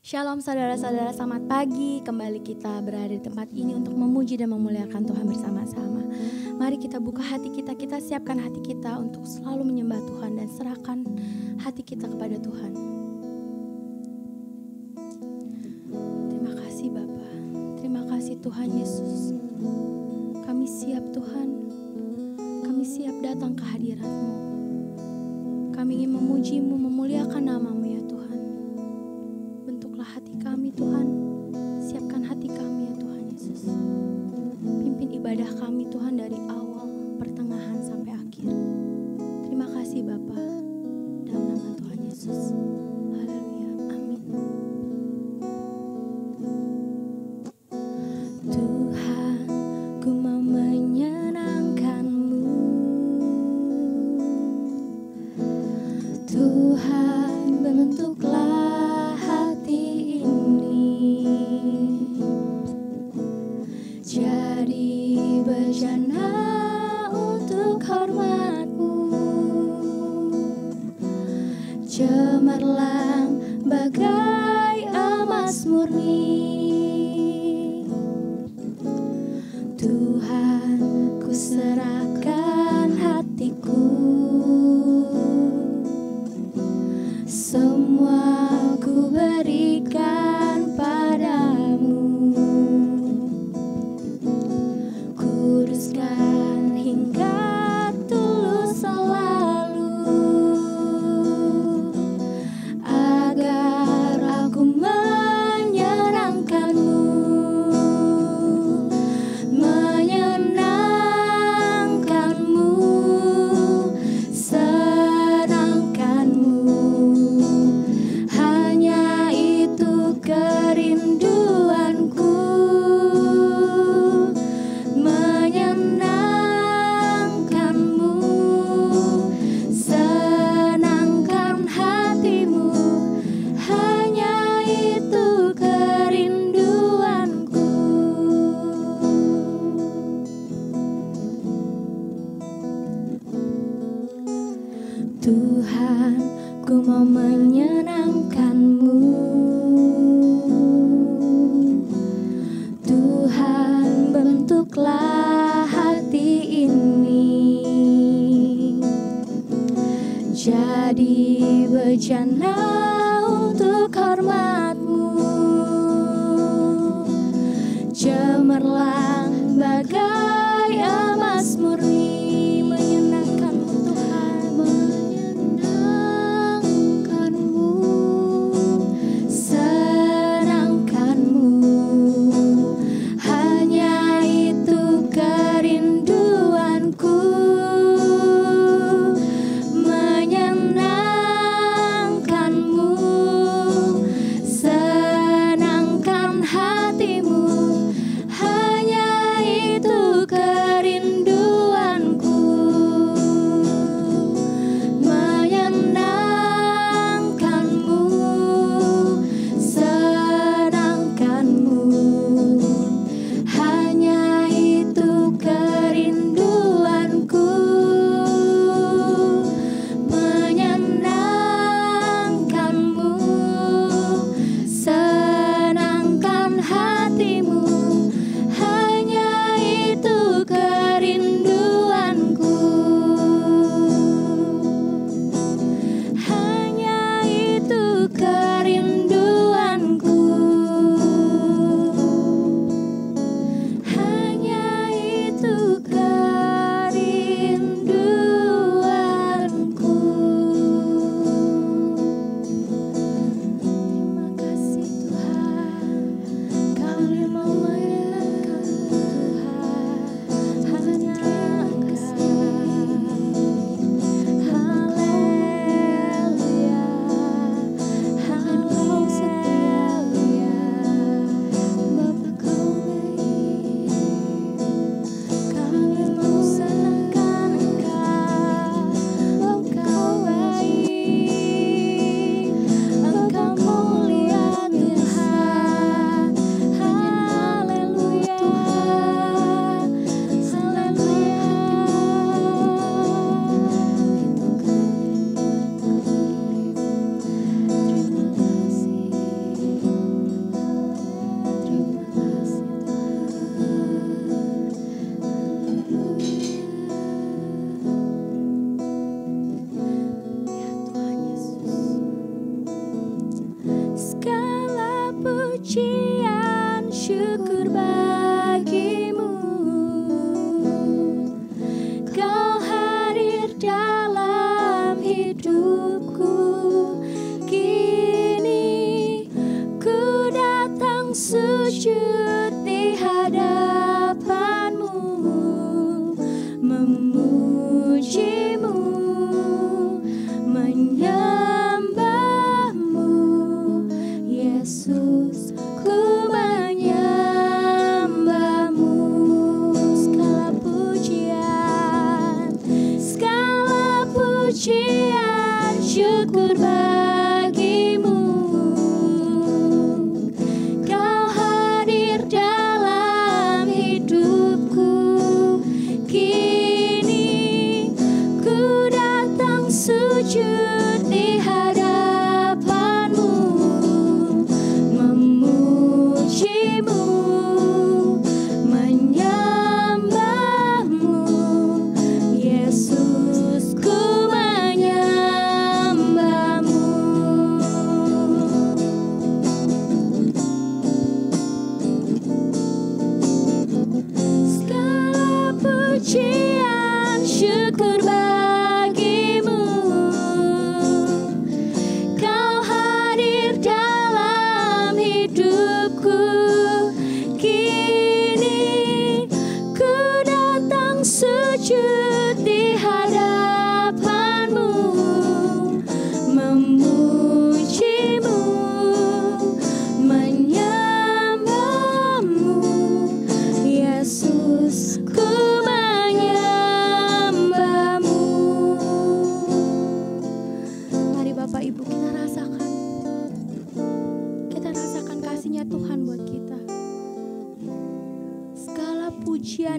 Shalom saudara-saudara, selamat pagi. Kembali kita berada di tempat ini untuk memuji dan memuliakan Tuhan bersama-sama. Mari kita buka hati kita, kita siapkan hati kita untuk selalu menyembah Tuhan dan serahkan hati kita kepada Tuhan. Terima kasih Bapa. Terima kasih Tuhan Yesus. Kami siap Tuhan. Kami siap datang ke hadirat-Mu. Kami ingin memuji-Mu, memuliakan namamu kasih Bapa. Dalam nama Tuhan Yesus. Haleluya. Amin.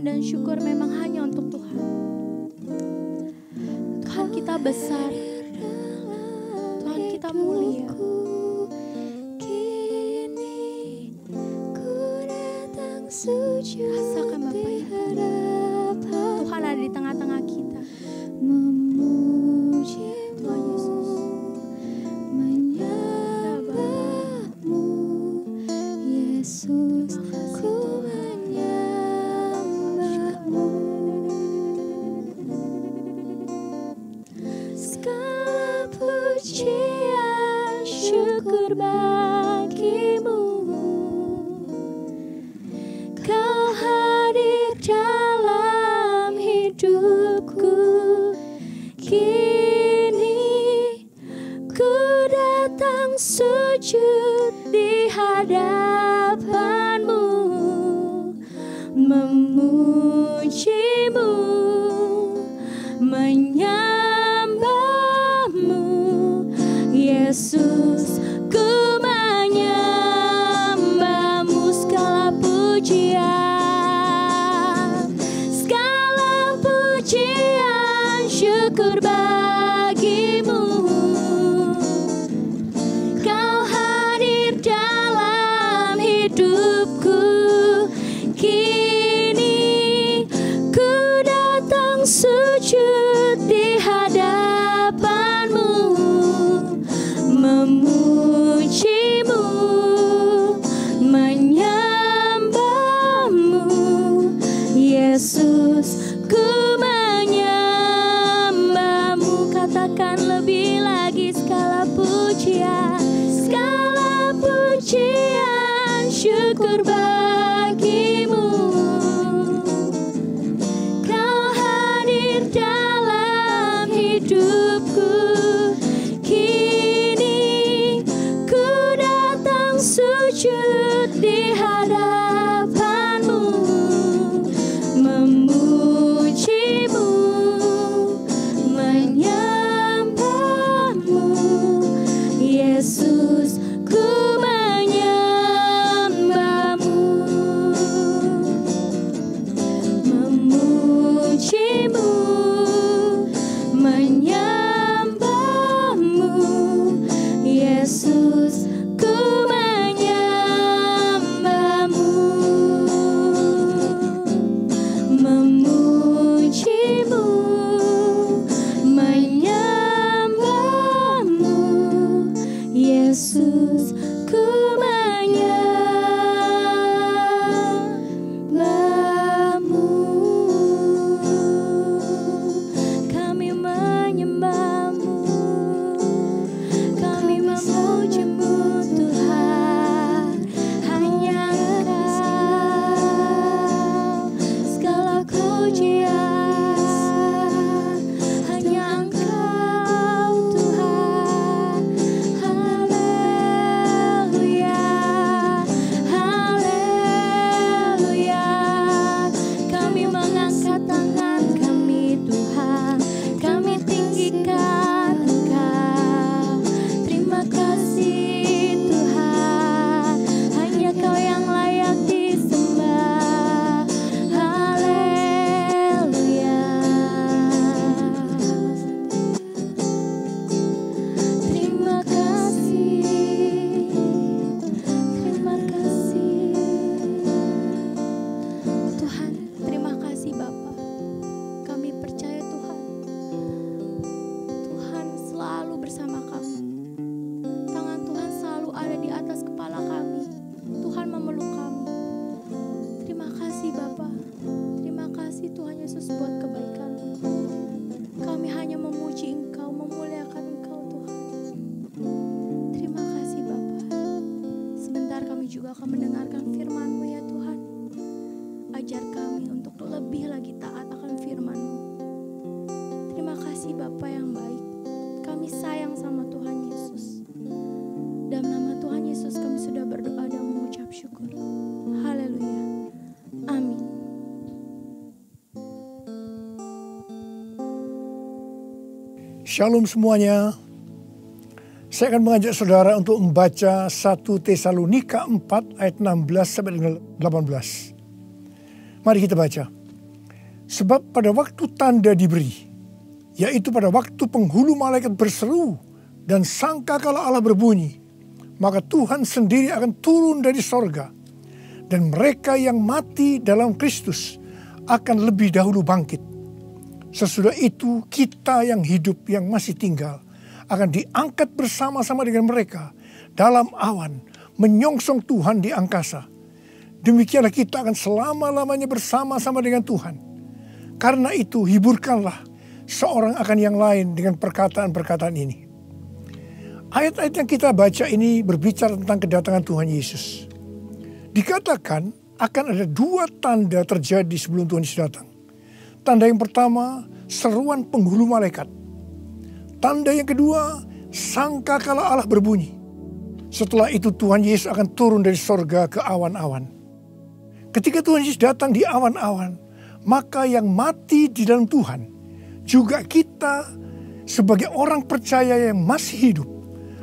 pujian dan syukur memang hanya untuk Tuhan. Tuhan kita besar, Tuhan kita mulia. Kini ku datang sujud. lose. Shalom semuanya. Saya akan mengajak saudara untuk membaca 1 Tesalonika 4 ayat 16 sampai dengan 18. Mari kita baca. Sebab pada waktu tanda diberi, yaitu pada waktu penghulu malaikat berseru dan sangka kalau Allah berbunyi, maka Tuhan sendiri akan turun dari sorga dan mereka yang mati dalam Kristus akan lebih dahulu bangkit. Sesudah itu kita yang hidup yang masih tinggal akan diangkat bersama-sama dengan mereka dalam awan menyongsong Tuhan di angkasa. Demikianlah kita akan selama-lamanya bersama-sama dengan Tuhan. Karena itu hiburkanlah seorang akan yang lain dengan perkataan-perkataan ini. Ayat-ayat yang kita baca ini berbicara tentang kedatangan Tuhan Yesus. Dikatakan akan ada dua tanda terjadi sebelum Tuhan Yesus datang. Tanda yang pertama, seruan penghulu malaikat. Tanda yang kedua, sangka kala Allah berbunyi. Setelah itu Tuhan Yesus akan turun dari sorga ke awan-awan. Ketika Tuhan Yesus datang di awan-awan, maka yang mati di dalam Tuhan, juga kita sebagai orang percaya yang masih hidup,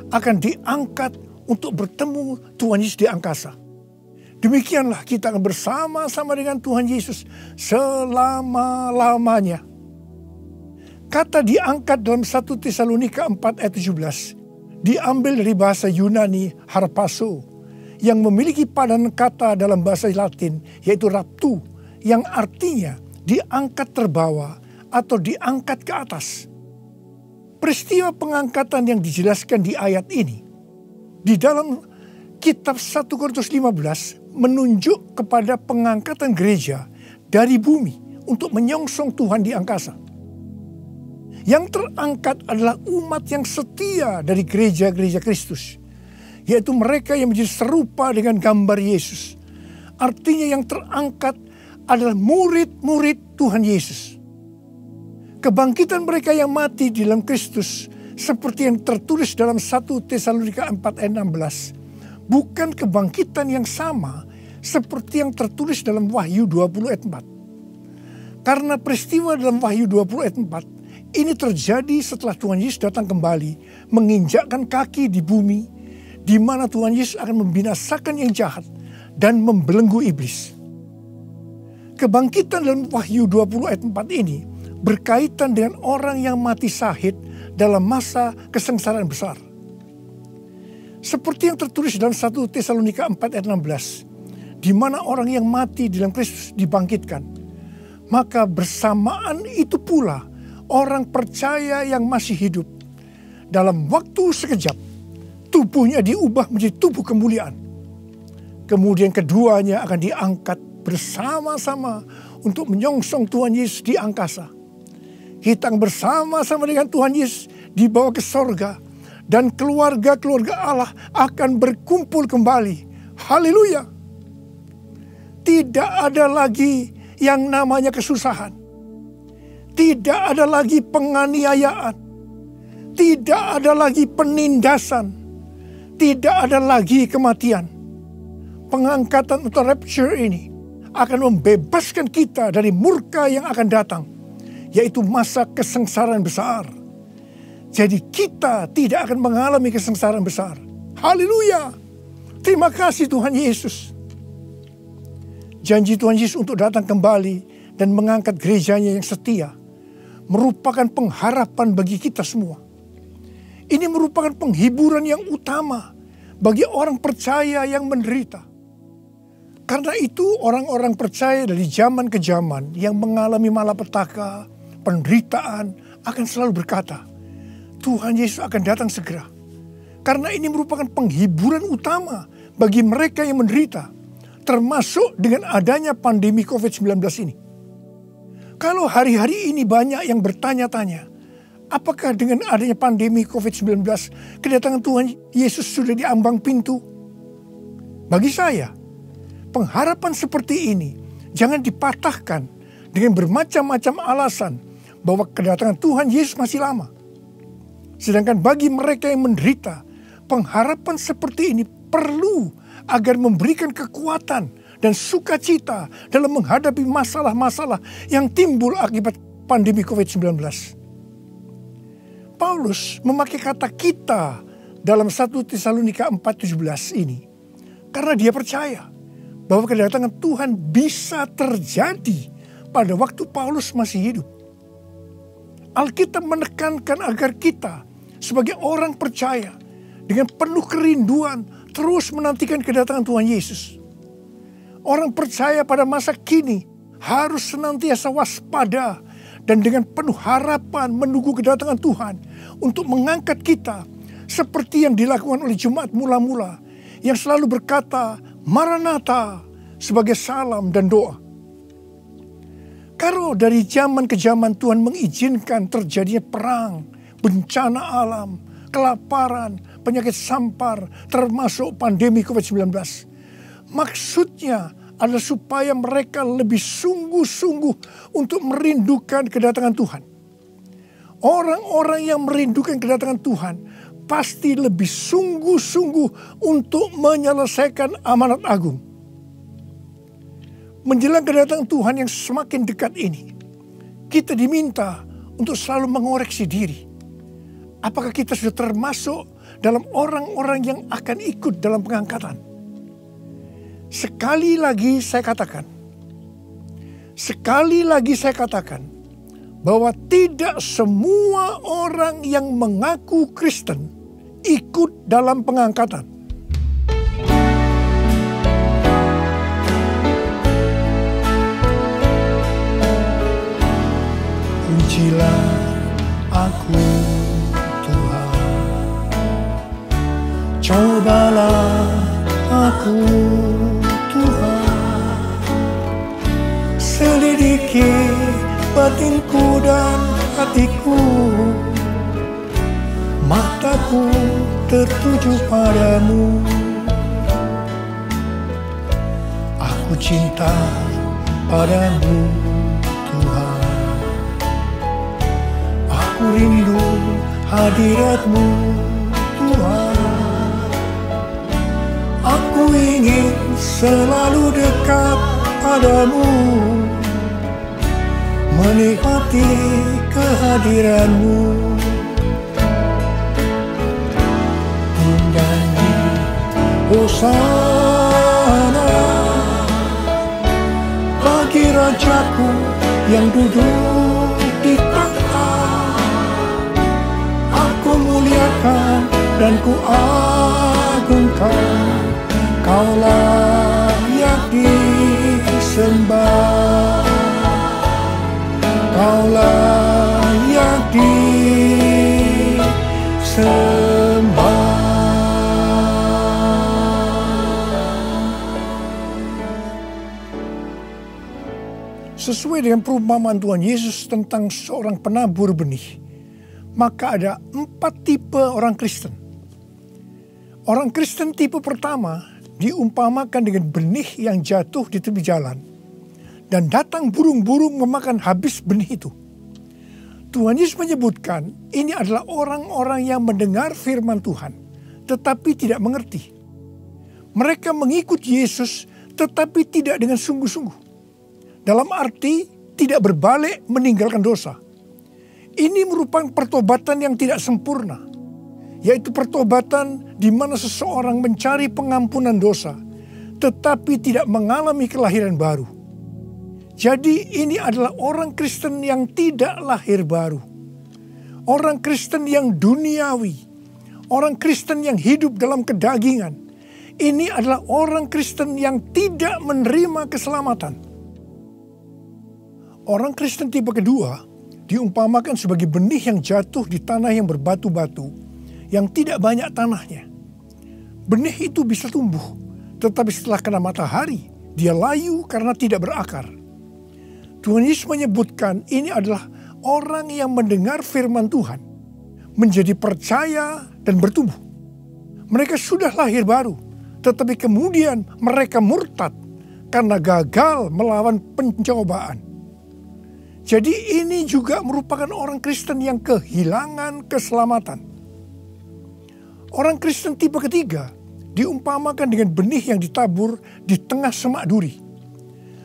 akan diangkat untuk bertemu Tuhan Yesus di angkasa. Demikianlah kita akan bersama-sama dengan Tuhan Yesus selama-lamanya. Kata diangkat dalam 1 Tesalonika 4 ayat 17 diambil dari bahasa Yunani harpaso yang memiliki padanan kata dalam bahasa Latin yaitu raptu yang artinya diangkat terbawa atau diangkat ke atas. Peristiwa pengangkatan yang dijelaskan di ayat ini di dalam kitab 1 Korintus 15 menunjuk kepada pengangkatan gereja dari bumi untuk menyongsong Tuhan di angkasa. Yang terangkat adalah umat yang setia dari gereja-gereja Kristus, yaitu mereka yang menjadi serupa dengan gambar Yesus. Artinya yang terangkat adalah murid-murid Tuhan Yesus. Kebangkitan mereka yang mati di dalam Kristus seperti yang tertulis dalam 1 Tesalonika 4 ayat 16 bukan kebangkitan yang sama seperti yang tertulis dalam Wahyu 20 ayat 4. Karena peristiwa dalam Wahyu 20 ayat 4 ini terjadi setelah Tuhan Yesus datang kembali menginjakkan kaki di bumi di mana Tuhan Yesus akan membinasakan yang jahat dan membelenggu iblis. Kebangkitan dalam Wahyu 20 ayat 4 ini berkaitan dengan orang yang mati sahid dalam masa kesengsaraan besar. Seperti yang tertulis dalam 1 Tesalonika 4 ayat 16, di mana orang yang mati di dalam Kristus dibangkitkan. Maka bersamaan itu pula orang percaya yang masih hidup dalam waktu sekejap tubuhnya diubah menjadi tubuh kemuliaan. Kemudian keduanya akan diangkat bersama-sama untuk menyongsong Tuhan Yesus di angkasa. Kita bersama-sama dengan Tuhan Yesus dibawa ke sorga. Dan keluarga-keluarga Allah akan berkumpul kembali. Haleluya. Tidak ada lagi yang namanya kesusahan. Tidak ada lagi penganiayaan. Tidak ada lagi penindasan. Tidak ada lagi kematian. Pengangkatan atau rapture ini akan membebaskan kita dari murka yang akan datang, yaitu masa kesengsaraan besar. Jadi kita tidak akan mengalami kesengsaraan besar. Haleluya. Terima kasih Tuhan Yesus. Janji Tuhan Yesus untuk datang kembali dan mengangkat gerejanya yang setia merupakan pengharapan bagi kita semua. Ini merupakan penghiburan yang utama bagi orang percaya yang menderita. Karena itu orang-orang percaya dari zaman ke zaman yang mengalami malapetaka, penderitaan akan selalu berkata, Tuhan Yesus akan datang segera. Karena ini merupakan penghiburan utama bagi mereka yang menderita. termasuk dengan adanya pandemi COVID-19 ini. Kalau hari-hari ini banyak yang bertanya-tanya, apakah dengan adanya pandemi COVID-19 kedatangan Tuhan Yesus sudah diambang pintu? Bagi saya, pengharapan seperti ini jangan dipatahkan dengan bermacam-macam alasan bahwa kedatangan Tuhan Yesus masih lama. Sedangkan bagi mereka yang menderita, pengharapan seperti ini perlu agar memberikan kekuatan dan sukacita dalam menghadapi masalah-masalah yang timbul akibat pandemi COVID-19. Paulus memakai kata kita dalam 1 Tesalonika 4:17 ini karena dia percaya bahwa kedatangan Tuhan bisa terjadi pada waktu Paulus masih hidup. Alkitab menekankan agar kita sebagai orang percaya dengan penuh kerinduan terus menantikan kedatangan Tuhan Yesus. Orang percaya pada masa kini harus senantiasa waspada dan dengan penuh harapan menunggu kedatangan Tuhan untuk mengangkat kita seperti yang dilakukan oleh Jumat mula-mula yang selalu berkata Maranatha sebagai salam dan doa. Kalau dari zaman ke zaman Tuhan mengizinkan terjadinya perang, bencana alam, kelaparan, penyakit sampar, termasuk pandemi COVID-19. Maksudnya adalah supaya mereka lebih sungguh-sungguh untuk merindukan kedatangan Tuhan. Orang-orang yang merindukan kedatangan Tuhan pasti lebih sungguh-sungguh untuk menyelesaikan amanat agung. Menjelang kedatangan Tuhan yang semakin dekat ini, kita diminta untuk selalu mengoreksi diri. Apakah kita sudah termasuk dalam orang-orang yang akan ikut dalam pengangkatan? Sekali lagi saya katakan, sekali lagi saya katakan, bahwa tidak semua orang yang mengaku Kristen ikut dalam pengangkatan. Pujilah cobalah aku Tuhan, selidiki batinku dan hatiku. Mataku tertuju padamu. Aku cinta padamu Tuhan. Aku rindu hadiratmu Ingin selalu dekat padamu. Menikmati kehadiranmu. Hosana bagi rajaku yang duduk di tahta Aku muliakan dan ku agungkan Kau layak disembah Kau layak disembah Sesuai dengan perumpamaan Tuhan Yesus tentang seorang penabur benih, maka ada empat tipe orang Kristen. Orang Kristen tipe pertama diumpamakan dengan benih yang jatuh di tepi jalan, dan datang burung-burung memakan habis benih itu. Tuhan Yesus menyebutkan ini adalah orang-orang yang mendengar firman Tuhan, tetapi tidak mengerti. Mereka mengikut Yesus, tetapi tidak dengan sungguh-sungguh dalam arti tidak berbalik meninggalkan dosa. Ini merupakan pertobatan yang tidak sempurna, yaitu pertobatan di mana seseorang mencari pengampunan dosa, tetapi tidak mengalami kelahiran baru. Jadi, ini adalah orang Kristen yang tidak lahir baru, orang Kristen yang duniawi, orang Kristen yang hidup dalam kedagingan. Ini adalah orang Kristen yang tidak menerima keselamatan Orang Kristen tipe kedua diumpamakan sebagai benih yang jatuh di tanah yang berbatu-batu, yang tidak banyak tanahnya. Benih itu bisa tumbuh, tetapi setelah kena matahari, Dia layu karena tidak berakar. Tuhan Yesus menyebutkan ini adalah orang yang mendengar firman Tuhan, menjadi percaya dan bertumbuh. Mereka sudah lahir baru, tetapi kemudian mereka murtad karena gagal melawan pencobaan. Jadi ini juga merupakan orang Kristen yang kehilangan keselamatan. Orang Kristen tipe ketiga diumpamakan dengan benih yang ditabur di tengah semak duri.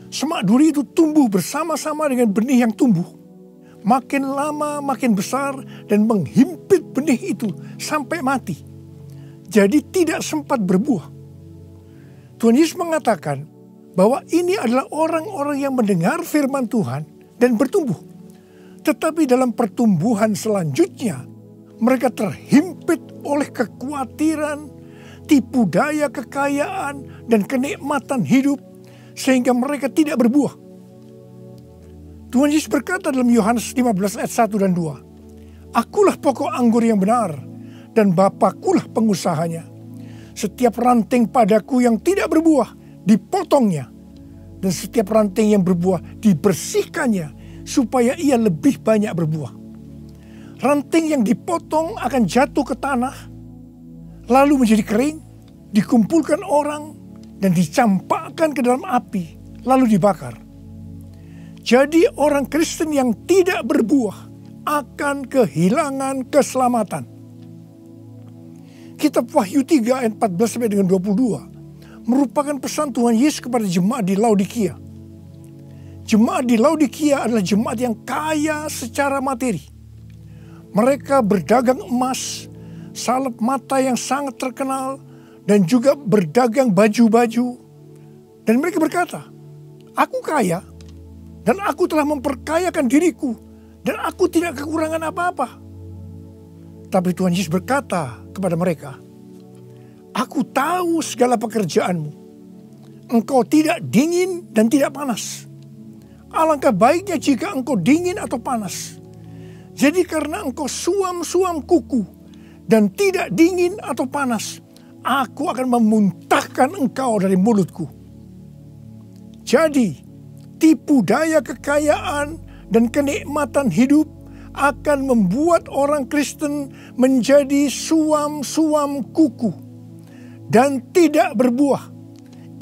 Semak duri itu tumbuh bersama-sama dengan benih yang tumbuh. Makin lama makin besar dan menghimpit benih itu sampai mati. Jadi tidak sempat berbuah. Tuhan Yesus mengatakan bahwa ini adalah orang-orang yang mendengar firman Tuhan dan bertumbuh. Tetapi dalam pertumbuhan selanjutnya, mereka terhimpit oleh kekhawatiran, tipu daya kekayaan, dan kenikmatan hidup sehingga mereka tidak berbuah. Tuhan Yesus berkata dalam Yohanes 15 ayat 1 dan 2, Akulah pokok anggur yang benar, dan Bapakulah pengusahanya. Setiap ranting padaku yang tidak berbuah, dipotongnya. Dan setiap ranting yang berbuah, dibersihkannya, supaya ia lebih banyak berbuah. Ranting yang dipotong akan jatuh ke tanah, lalu menjadi kering, dikumpulkan orang, dan dicampakkan ke dalam api, lalu dibakar. Jadi orang Kristen yang tidak berbuah akan kehilangan keselamatan. Kitab Wahyu 3 ayat 14 sampai dengan 22 merupakan pesan Tuhan Yesus kepada jemaat di Laodikia. Jemaat di Laodikia adalah jemaat yang kaya secara materi. Mereka berdagang emas, salep mata yang sangat terkenal, dan juga berdagang baju-baju. Dan mereka berkata, aku kaya dan aku telah memperkayakan diriku dan aku tidak kekurangan apa-apa. Tapi Tuhan Yesus berkata kepada mereka, Aku tahu segala pekerjaanmu. Engkau tidak dingin dan tidak panas. Alangkah baiknya jika engkau dingin atau panas. Jadi karena engkau suam-suam kuku dan tidak dingin atau panas, aku akan memuntahkan engkau dari mulutku. Jadi, tipu daya kekayaan dan kenikmatan hidup akan membuat orang Kristen menjadi suam-suam kuku dan tidak berbuah.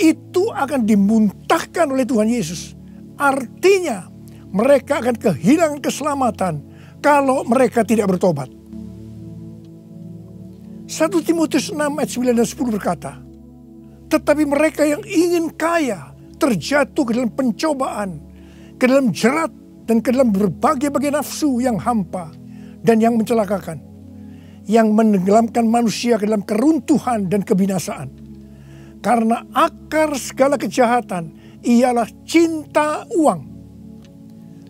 Itu akan dimuntahkan oleh Tuhan Yesus. Artinya, mereka akan kehilangan keselamatan kalau mereka tidak bertobat. 1 Timotius 6 ayat 9 dan 10 berkata, Tetapi mereka yang ingin kaya terjatuh ke dalam pencobaan, ke dalam jerat, dan ke dalam berbagai-bagai nafsu yang hampa dan yang mencelakakan. Yang menenggelamkan manusia ke dalam keruntuhan dan kebinasaan. Karena akar segala kejahatan ialah cinta uang.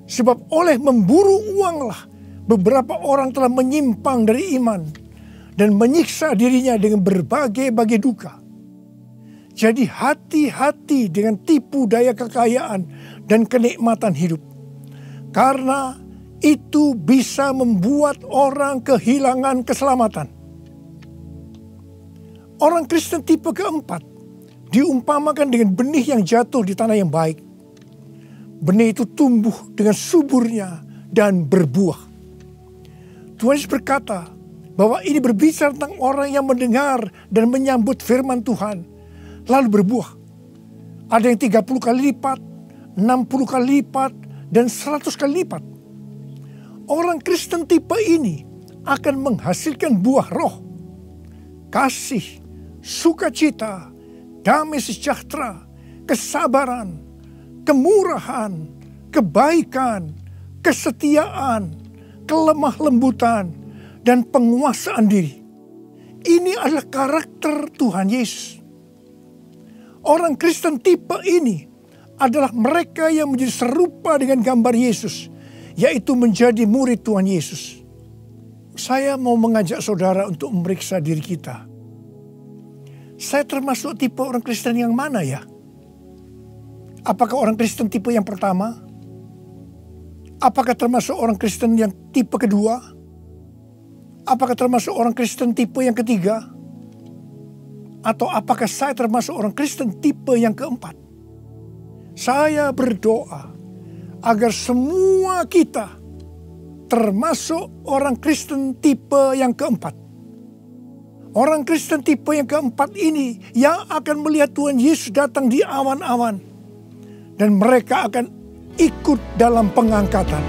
Sebab oleh memburu uanglah beberapa orang telah menyimpang dari iman dan menyiksa dirinya dengan berbagai-bagai duka. Jadi hati-hati dengan tipu daya kekayaan dan kenikmatan hidup. Karena itu bisa membuat orang kehilangan keselamatan. Orang Kristen tipe keempat diumpamakan dengan benih yang jatuh di tanah yang baik. Benih itu tumbuh dengan suburnya dan berbuah. Tuhan Yesus berkata, bahwa ini berbicara tentang orang yang mendengar dan menyambut firman Tuhan lalu berbuah. Ada yang 30 kali lipat, 60 kali lipat, dan 100 kali lipat. Orang Kristen tipe ini akan menghasilkan buah roh, kasih, sukacita, damai sejahtera, kesabaran, kemurahan, kebaikan, kesetiaan, kelemah lembutan, dan penguasaan diri. Ini adalah karakter Tuhan Yesus. Orang Kristen tipe ini adalah mereka yang menjadi serupa dengan gambar Yesus, yaitu menjadi murid Tuhan Yesus. Saya mau mengajak saudara untuk memeriksa diri kita. Saya termasuk tipe orang Kristen yang mana ya? Apakah orang Kristen tipe yang pertama? Apakah termasuk orang Kristen yang tipe kedua? Apakah termasuk orang Kristen tipe yang ketiga? Atau apakah saya termasuk orang Kristen tipe yang keempat? saya berdoa agar semua kita termasuk orang Kristen tipe yang keempat. Orang Kristen tipe yang keempat ini yang akan melihat Tuhan Yesus datang di awan-awan. Dan mereka akan ikut dalam pengangkatan.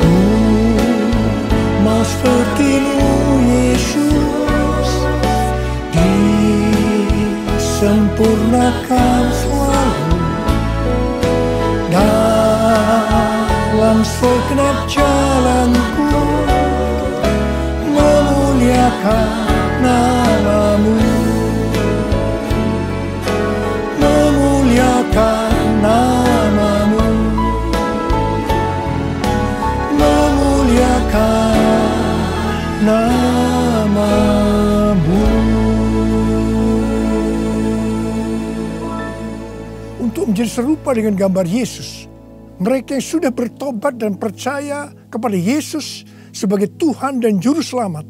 Ku mau sepertimu Yesus disempurnakan selalu dalam segenap jalanku memuliakan menjadi serupa dengan gambar Yesus mereka yang sudah bertobat dan percaya kepada Yesus sebagai Tuhan dan Juru Selamat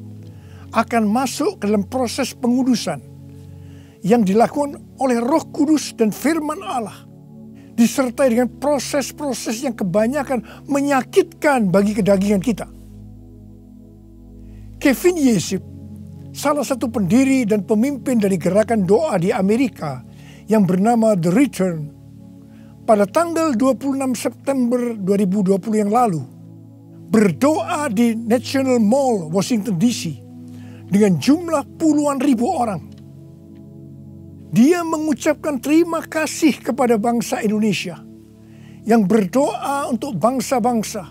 akan masuk ke dalam proses pengudusan yang dilakukan oleh Roh Kudus dan Firman Allah, disertai dengan proses-proses yang kebanyakan menyakitkan bagi kedagingan kita. Kevin Yesip, salah satu pendiri dan pemimpin dari gerakan doa di Amerika yang bernama The Return, pada tanggal 26 September 2020 yang lalu berdoa di National Mall, Washington DC dengan jumlah puluhan ribu orang. Dia mengucapkan terima kasih kepada bangsa Indonesia yang berdoa untuk bangsa-bangsa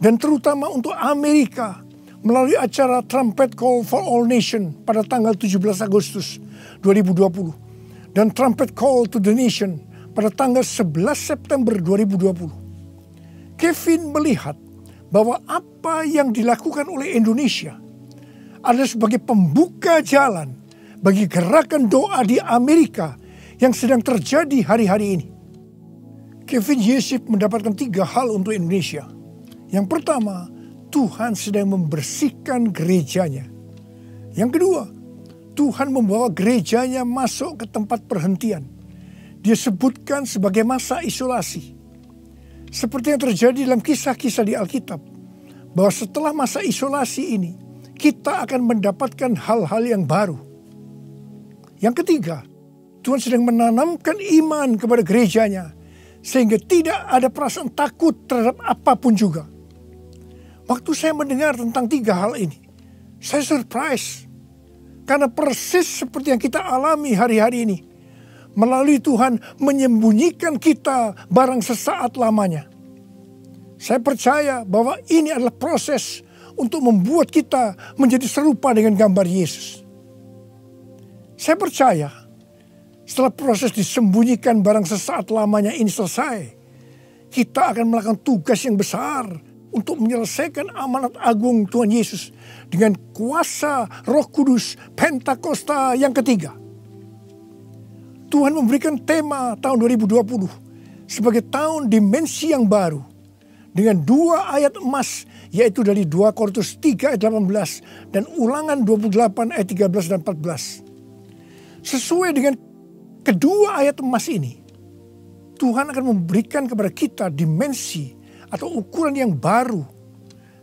dan terutama untuk Amerika melalui acara Trumpet Call for All Nation pada tanggal 17 Agustus 2020 dan Trumpet Call to the Nation pada tanggal 11 September 2020. Kevin melihat bahwa apa yang dilakukan oleh Indonesia adalah sebagai pembuka jalan bagi gerakan doa di Amerika yang sedang terjadi hari-hari ini. Kevin Yesip mendapatkan tiga hal untuk Indonesia. Yang pertama, Tuhan sedang membersihkan gerejanya. Yang kedua, Tuhan membawa gerejanya masuk ke tempat perhentian dia sebutkan sebagai masa isolasi. Seperti yang terjadi dalam kisah-kisah di Alkitab. Bahwa setelah masa isolasi ini, kita akan mendapatkan hal-hal yang baru. Yang ketiga, Tuhan sedang menanamkan iman kepada gerejanya. Sehingga tidak ada perasaan takut terhadap apa pun juga. Waktu saya mendengar tentang tiga hal ini, saya surprise. Karena persis seperti yang kita alami hari-hari ini melalui Tuhan menyembunyikan kita barang sesaat lamanya. Saya percaya bahwa ini adalah proses untuk membuat kita menjadi serupa dengan gambar Yesus. Saya percaya setelah proses disembunyikan barang sesaat lamanya ini selesai, kita akan melakukan tugas yang besar untuk menyelesaikan amanat agung Tuhan Yesus dengan kuasa Roh Kudus Pentakosta yang ketiga. Tuhan memberikan tema tahun 2020 sebagai tahun dimensi yang baru dengan dua ayat emas yaitu dari 2 Korintus 3 ayat 18 dan ulangan 28 ayat 13 dan 14. Sesuai dengan kedua ayat emas ini, Tuhan akan memberikan kepada kita dimensi atau ukuran yang baru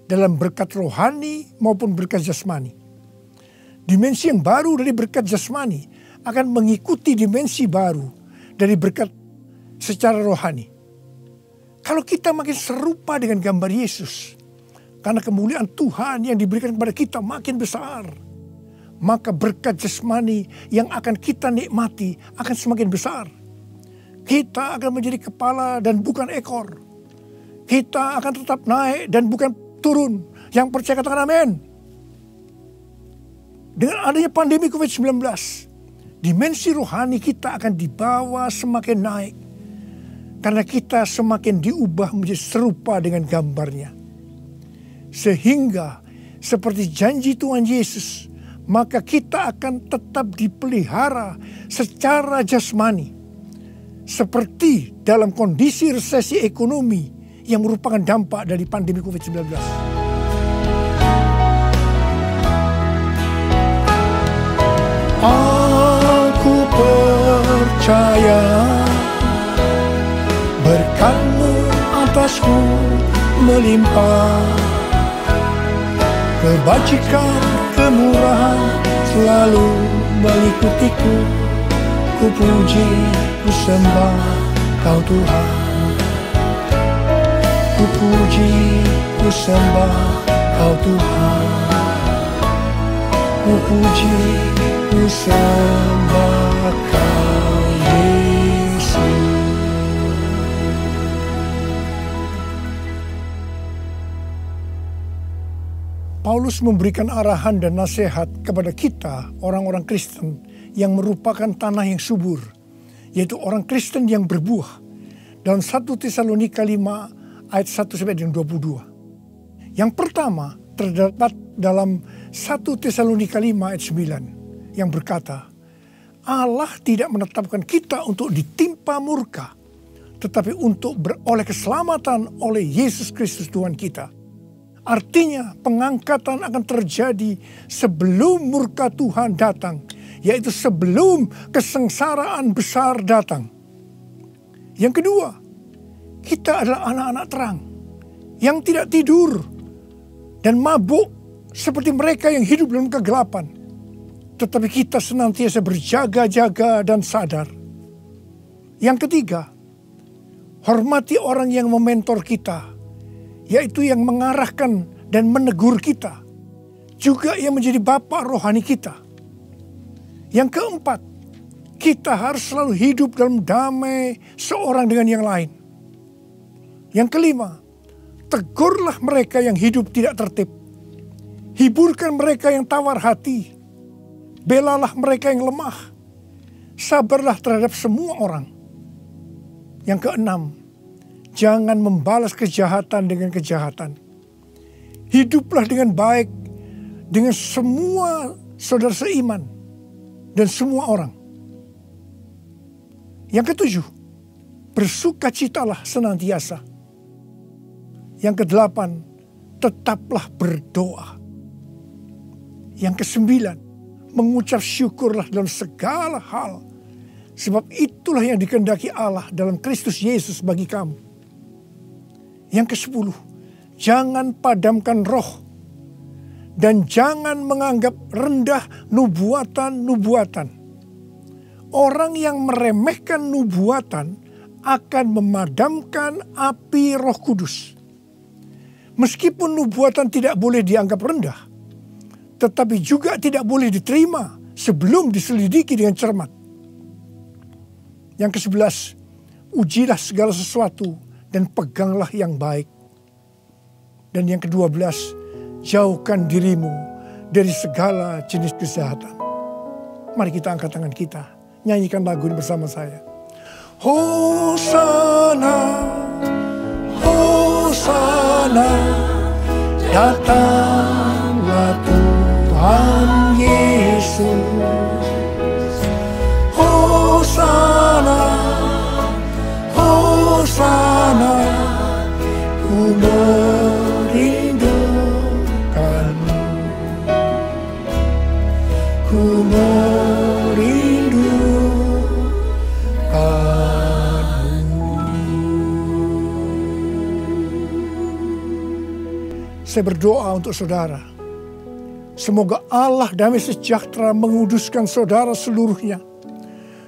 dalam berkat rohani maupun berkat jasmani. Dimensi yang baru dari berkat jasmani akan mengikuti dimensi baru dari berkat secara rohani. Kalau kita makin serupa dengan gambar Yesus, karena kemuliaan Tuhan yang diberikan kepada kita makin besar, maka berkat jasmani yang akan kita nikmati akan semakin besar. Kita akan menjadi kepala dan bukan ekor. Kita akan tetap naik dan bukan turun. Yang percaya katakan amin. Dengan adanya pandemi COVID-19, dimensi rohani kita akan dibawa semakin naik. Karena kita semakin diubah menjadi serupa dengan gambarnya. Sehingga seperti janji Tuhan Yesus, maka kita akan tetap dipelihara secara jasmani. Seperti dalam kondisi resesi ekonomi yang merupakan dampak dari pandemi COVID-19. percaya. Berkatmu atasku melimpah. Kebajikan, kemurahan selalu mengikutiku. Ku puji, ku sembah kau Tuhan. Ku puji, ku sembah kau Tuhan. Ku puji, Paulus memberikan arahan dan nasihat kepada kita, orang-orang Kristen, yang merupakan tanah yang subur, yaitu orang Kristen yang berbuah. Dalam 1 Tesalonika 5 ayat 1 sampai dengan 22. Yang pertama terdapat dalam 1 Tesalonika 5 ayat 9 yang berkata, Allah tidak menetapkan kita untuk ditimpa murka, tetapi untuk beroleh keselamatan oleh Yesus Kristus Tuhan kita Artinya pengangkatan akan terjadi sebelum murka Tuhan datang, yaitu sebelum kesengsaraan besar datang. Yang kedua, kita adalah anak-anak terang yang tidak tidur dan mabuk seperti mereka yang hidup dalam kegelapan. Tetapi kita senantiasa berjaga-jaga dan sadar. Yang ketiga, hormati orang yang mementor kita yaitu yang mengarahkan dan menegur kita, juga yang menjadi bapak rohani kita. Yang keempat, kita harus selalu hidup dalam damai seorang dengan yang lain. Yang kelima, tegurlah mereka yang hidup tidak tertib. Hiburkan mereka yang tawar hati. Belalah mereka yang lemah. Sabarlah terhadap semua orang. Yang keenam, Jangan membalas kejahatan dengan kejahatan. Hiduplah dengan baik dengan semua saudara seiman dan semua orang. Yang ketujuh, bersukacitalah senantiasa. Yang kedelapan, tetaplah berdoa. Yang kesembilan, mengucap syukurlah dalam segala hal. Sebab itulah yang dikendaki Allah dalam Kristus Yesus bagi kamu. Yang ke-10, jangan padamkan roh dan jangan menganggap rendah nubuatan-nubuatan. Orang yang meremehkan nubuatan akan memadamkan api Roh Kudus. Meskipun nubuatan tidak boleh dianggap rendah, tetapi juga tidak boleh diterima sebelum diselidiki dengan cermat. Yang ke-11, ujilah segala sesuatu dan peganglah yang baik. Dan yang kedua belas, jauhkan dirimu dari segala jenis kejahatan. Mari kita angkat tangan kita, nyanyikan lagu ini bersama saya. Hosana, Hosana, datanglah Tuhan Yesus. Hosana, sana ku merindukanmu. Ku merindukanmu. Saya berdoa untuk saudara Semoga Allah damai sejahtera menguduskan saudara seluruhnya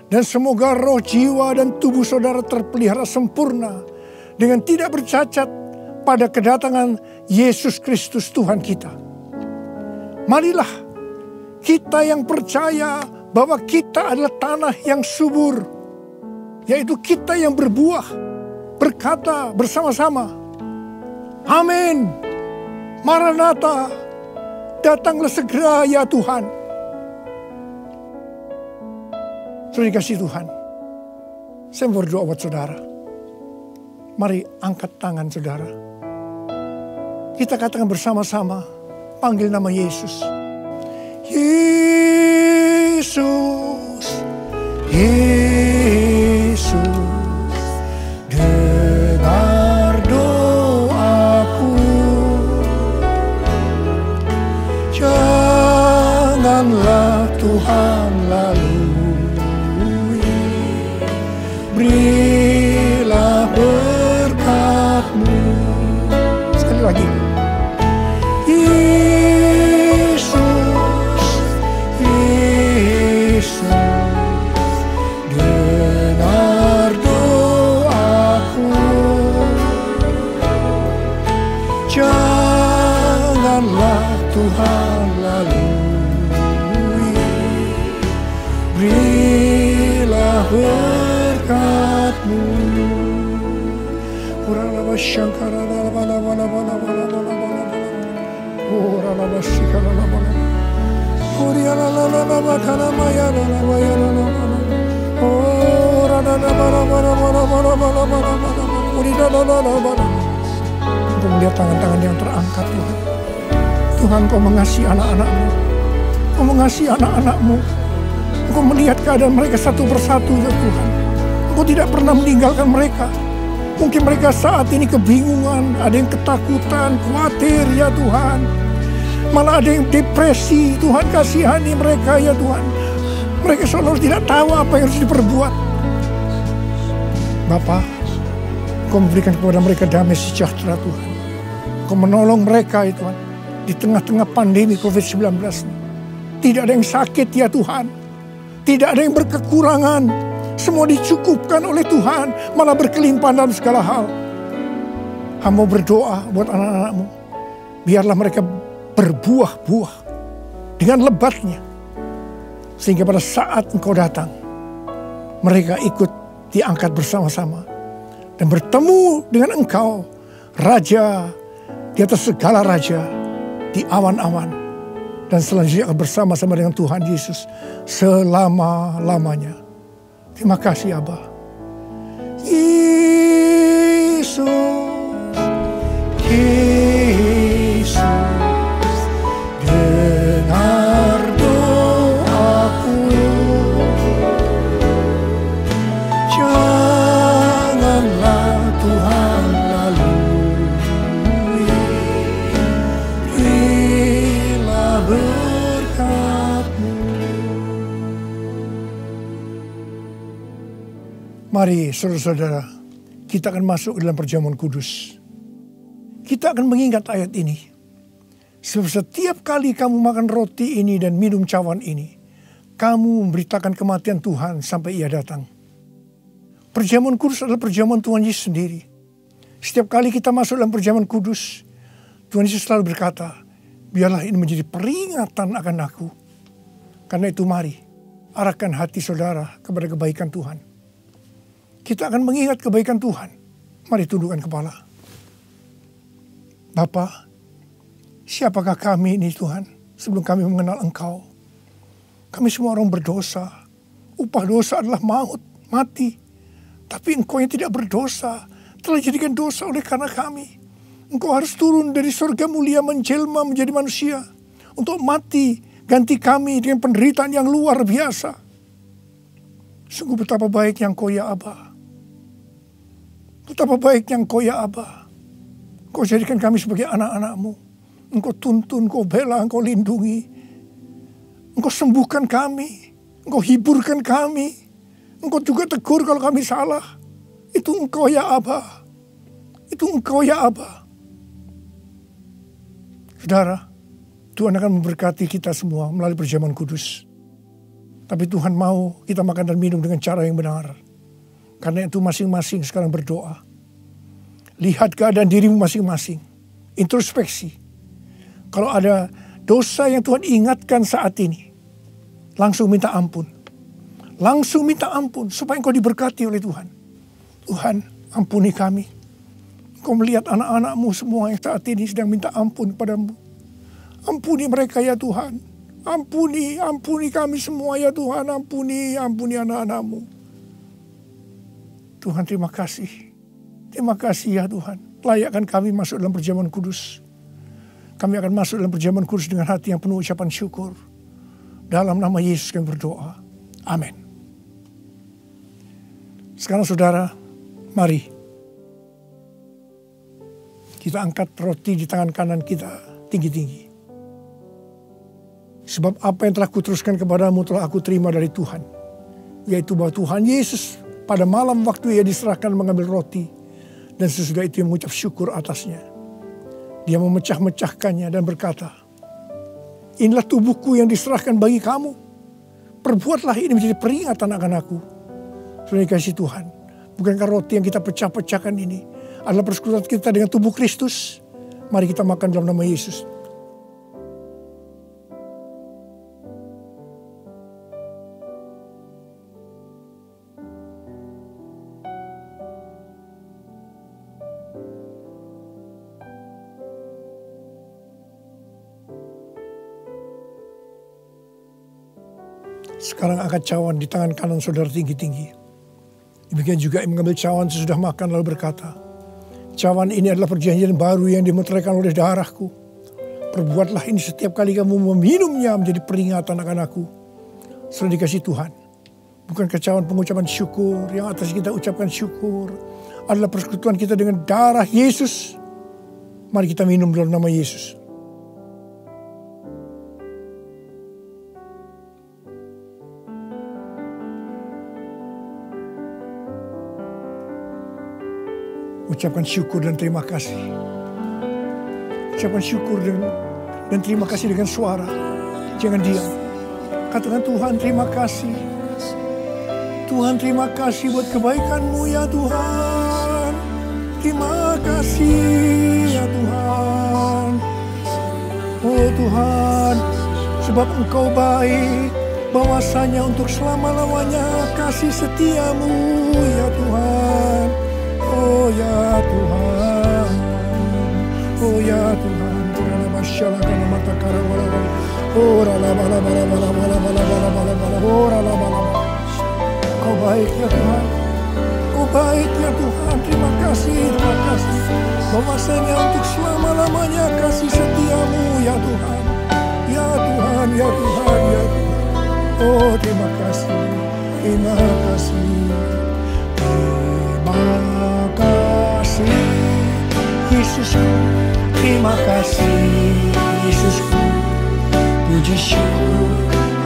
dan semoga roh jiwa dan tubuh saudara terpelihara sempurna dengan tidak bercacat pada kedatangan Yesus Kristus Tuhan kita. Marilah kita yang percaya bahwa kita adalah tanah yang subur, yaitu kita yang berbuah, berkata bersama-sama, Amin. Maranatha, datanglah segera ya Tuhan. Sudah dikasih Tuhan. Saya berdoa buat saudara. Mari angkat tangan saudara. Kita katakan bersama-sama. Panggil nama Yesus. Yesus. Yesus. Untuk melihat tangan-tangan yang terangkat Tuhan. Tuhan kau mengasihi anak-anakmu. Kau mengasihi anak-anakmu. Engkau melihat keadaan mereka satu persatu ya Tuhan. Engkau tidak pernah meninggalkan mereka. Mungkin mereka saat ini kebingungan, ada yang ketakutan, khawatir ya Tuhan. Malah ada yang depresi, Tuhan kasihani mereka ya Tuhan. Mereka seolah tidak tahu apa yang harus diperbuat. Bapak, Kau memberikan kepada mereka damai sejahtera Tuhan. Kau menolong mereka ya Tuhan. Di tengah-tengah pandemi COVID-19 Tidak ada yang sakit ya Tuhan. Tidak ada yang berkekurangan. Semua dicukupkan oleh Tuhan. Malah berkelimpahan dalam segala hal. Hamba berdoa buat anak-anakmu. Biarlah mereka berbuah-buah dengan lebatnya. Sehingga pada saat engkau datang, mereka ikut diangkat bersama-sama dan bertemu dengan engkau, Raja di atas segala raja, di awan-awan, dan selanjutnya bersama-sama dengan Tuhan Yesus selama-lamanya. Terima kasih Abah. Yesus. Mari saudara-saudara, kita akan masuk dalam perjamuan kudus. Kita akan mengingat ayat ini. Sebab setiap kali kamu makan roti ini dan minum cawan ini, kamu memberitakan kematian Tuhan sampai ia datang. Perjamuan kudus adalah perjamuan Tuhan Yesus sendiri. Setiap kali kita masuk dalam perjamuan kudus, Tuhan Yesus selalu berkata, biarlah ini menjadi peringatan akan aku. Karena itu mari, arahkan hati saudara kepada kebaikan Tuhan kita akan mengingat kebaikan Tuhan. Mari tundukkan kepala. Bapa, siapakah kami ini Tuhan sebelum kami mengenal Engkau? Kami semua orang berdosa. Upah dosa adalah maut, mati. Tapi Engkau yang tidak berdosa telah jadikan dosa oleh karena kami. Engkau harus turun dari surga mulia menjelma menjadi manusia untuk mati ganti kami dengan penderitaan yang luar biasa. Sungguh betapa baiknya Engkau ya Abah. Betapa baiknya engkau ya Abah. Engkau jadikan kami sebagai anak-anakmu. Engkau tuntun, engkau bela, engkau lindungi. Engkau sembuhkan kami. Engkau hiburkan kami. Engkau juga tegur kalau kami salah. Itu engkau ya Abah. Itu engkau ya Abah. Saudara, Tuhan akan memberkati kita semua melalui perjamuan kudus. Tapi Tuhan mau kita makan dan minum dengan cara yang benar. Karena itu masing-masing sekarang berdoa. Lihat keadaan dirimu masing-masing. Introspeksi. Kalau ada dosa yang Tuhan ingatkan saat ini. Langsung minta ampun. Langsung minta ampun supaya engkau diberkati oleh Tuhan. Tuhan ampuni kami. Engkau melihat anak-anakmu semua yang saat ini sedang minta ampun padamu. Ampuni mereka ya Tuhan. Ampuni, ampuni kami semua ya Tuhan. Ampuni, ampuni anak-anakmu. Tuhan terima kasih. Terima kasih ya Tuhan. Layakkan kami masuk dalam perjamuan kudus. Kami akan masuk dalam perjamuan kudus dengan hati yang penuh ucapan syukur. Dalam nama Yesus kami berdoa. Amin. Sekarang saudara, mari. Kita angkat roti di tangan kanan kita tinggi-tinggi. Sebab apa yang telah kuteruskan kepadamu telah aku terima dari Tuhan. Yaitu bahwa Tuhan Yesus pada malam waktu ia diserahkan mengambil roti. Dan sesudah itu ia mengucap syukur atasnya. Dia memecah-mecahkannya dan berkata, Inilah tubuhku yang diserahkan bagi kamu. Perbuatlah ini menjadi peringatan akan aku. Sudah kasih Tuhan. Bukankah roti yang kita pecah-pecahkan ini adalah persekutuan kita dengan tubuh Kristus? Mari kita makan dalam nama Yesus. Sekarang angkat cawan di tangan kanan saudara tinggi-tinggi. Demikian juga yang mengambil cawan sesudah makan lalu berkata, Cawan ini adalah perjanjian baru yang dimeteraikan oleh darahku. Perbuatlah ini setiap kali kamu meminumnya menjadi peringatan akan aku. Setelah dikasih Tuhan. Bukan kecawan pengucapan syukur yang atas kita ucapkan syukur. Adalah persekutuan kita dengan darah Yesus. Mari kita minum dalam nama Yesus. Ucapkan syukur dan terima kasih. Ucapkan syukur dan, dan terima kasih dengan suara. Jangan diam. Katakan Tuhan terima kasih. Tuhan terima kasih buat kebaikanmu ya Tuhan. Terima kasih ya Tuhan. Oh Tuhan, sebab Engkau baik, bahwasanya untuk selama-lamanya kasih setiamu ya Tuhan. Oh ya Tuhan, oh ya Tuhan, Tuhan masyaallah karena mata kara wala wala, oh rala bala bala bala bala bala bala bala bala, oh rala bala. Kau baik ya Tuhan, Kau baik ya Tuhan, terima kasih, terima kasih. Bahwasanya untuk selama-lamanya kasih setiamu ya Tuhan. Ya Tuhan, ya Tuhan, ya Tuhan. Oh terima kasih, terima kasih. Yesusku Terima kasih Yesusku Puji syukur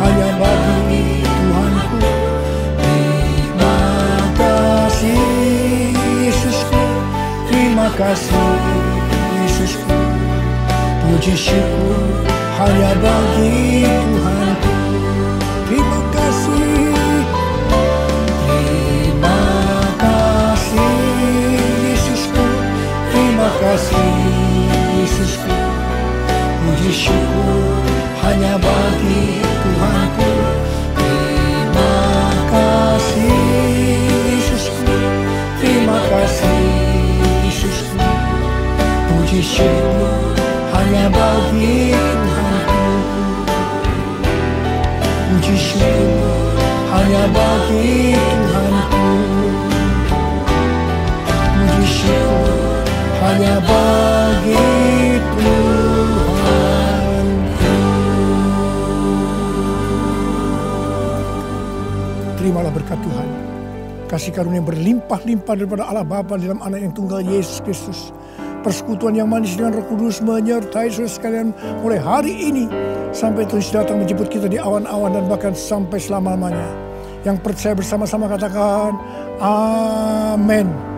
hanya bagi Tuhanku. Terima kasih Yesusku Terima kasih Yesusku Puji syukur hanya bagi Tuhanku kasih Yesusku Puji syukur hanya bagi Tuhanku Terima kasih Yesusku Terima kasih Yesusku Puji syukur hanya bagi Tuhanku Puji syukur hanya Tuhanku hanya bagi Tuhanku Terimalah berkat Tuhan Kasih karunia yang berlimpah-limpah daripada Allah Bapa dalam anak yang tunggal Yesus Kristus persekutuan yang manis dengan Roh Kudus menyertai saudara sekalian mulai hari ini sampai Tuhan datang menjemput kita di awan-awan dan bahkan sampai selama-lamanya. Yang percaya bersama-sama katakan amin.